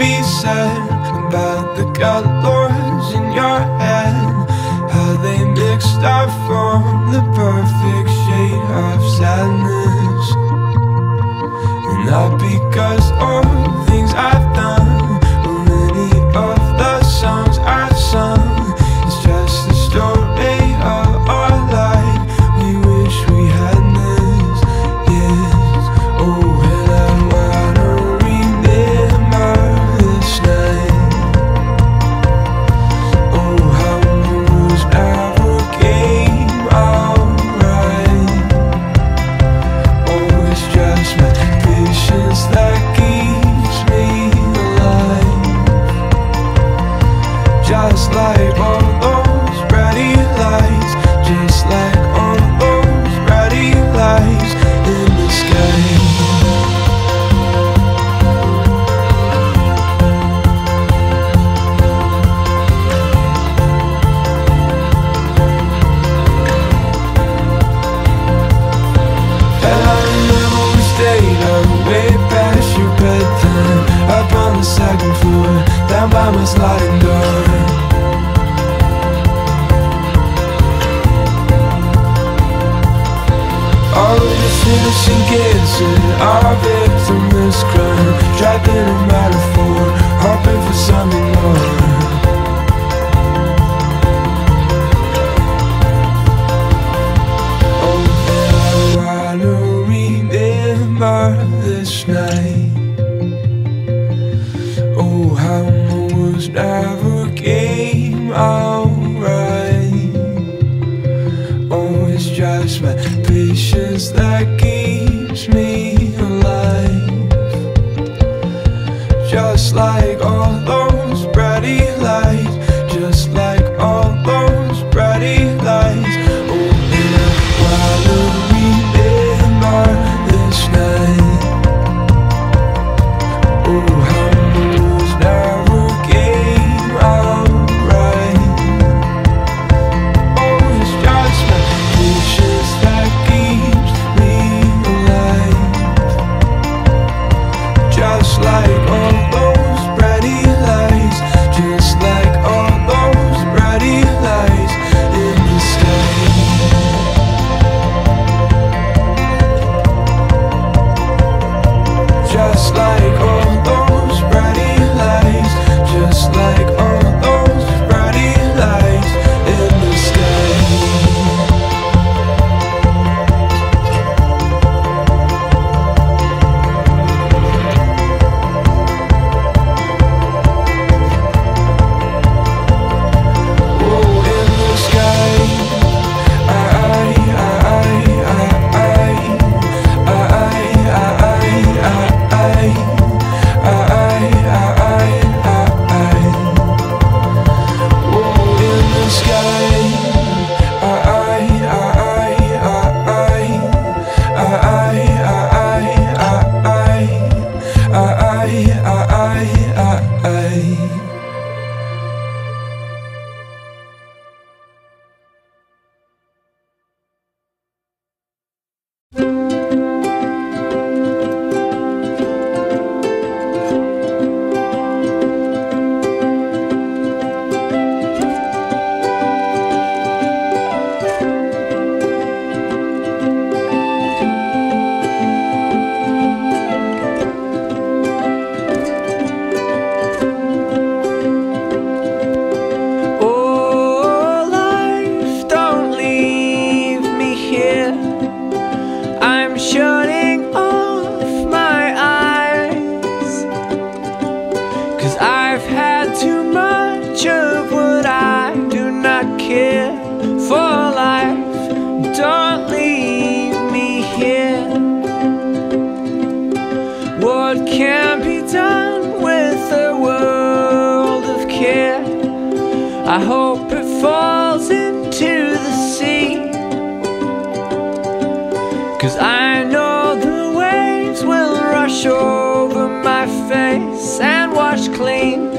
be said about the colors in your head. How they mixed up from the perfect shade of sadness. And not because never came out right. Always just my patience that keeps me alive. Just like all those breaths What can be done with a world of care? I hope it falls into the sea. Cause I know the waves will rush over my face and wash clean